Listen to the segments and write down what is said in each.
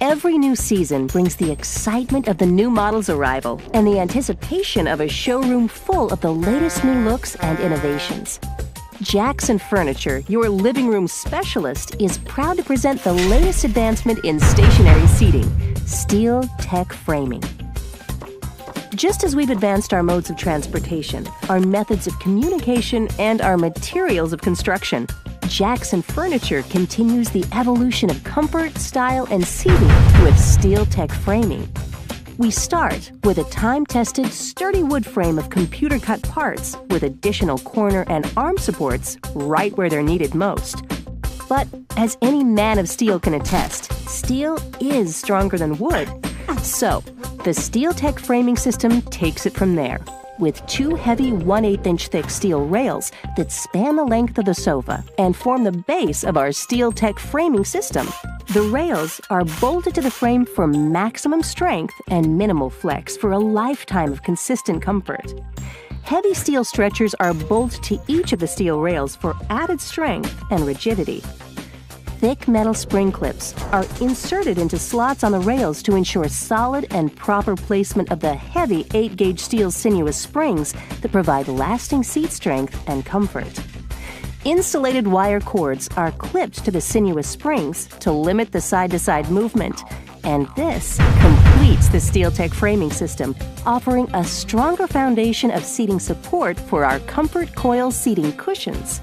Every new season brings the excitement of the new model's arrival and the anticipation of a showroom full of the latest new looks and innovations. Jackson Furniture, your living room specialist, is proud to present the latest advancement in stationary seating steel tech framing. Just as we've advanced our modes of transportation, our methods of communication, and our materials of construction, Jackson Furniture continues the evolution of comfort, style, and seating with steel tech framing. We start with a time tested, sturdy wood frame of computer cut parts with additional corner and arm supports right where they're needed most. But as any man of steel can attest, steel is stronger than wood. So, the Steel Tech framing system takes it from there with two heavy 1 8 inch thick steel rails that span the length of the sofa and form the base of our Steel Tech framing system. The rails are bolted to the frame for maximum strength and minimal flex for a lifetime of consistent comfort. Heavy steel stretchers are bolted to each of the steel rails for added strength and rigidity thick metal spring clips are inserted into slots on the rails to ensure solid and proper placement of the heavy 8 gauge steel sinuous springs that provide lasting seat strength and comfort. Insulated wire cords are clipped to the sinuous springs to limit the side to side movement, and this completes the SteelTech framing system, offering a stronger foundation of seating support for our Comfort Coil seating cushions.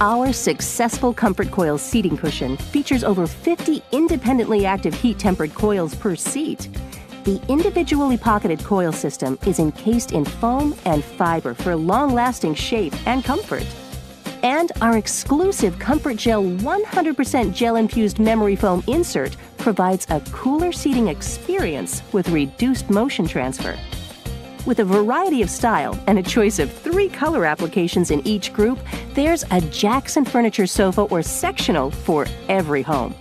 Our successful Comfort Coil seating cushion features over 50 independently active heat tempered coils per seat. The individually pocketed coil system is encased in foam and fiber for long lasting shape and comfort. And our exclusive Comfort Gel 100% gel infused memory foam insert provides a cooler seating experience with reduced motion transfer. With a variety of style and a choice of three color applications in each group, there's a Jackson Furniture sofa or sectional for every home.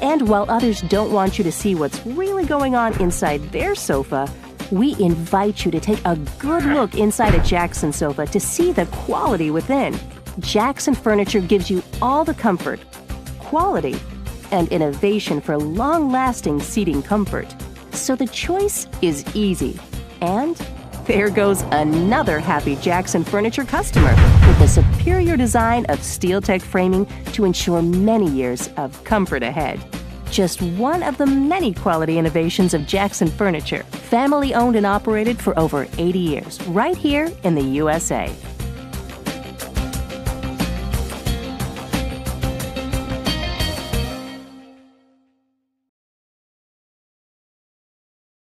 And while others don't want you to see what's really going on inside their sofa, we invite you to take a good hmm. look inside a Jackson sofa to see the quality within. Jackson Furniture gives you all the comfort, quality, and innovation for long lasting seating comfort. So the choice is easy and there goes another happy Jackson Furniture customer with the superior design of SteelTech framing to ensure many years of comfort ahead. Just one of the many quality innovations of Jackson Furniture, family owned and operated for over 80 years, right here in the USA.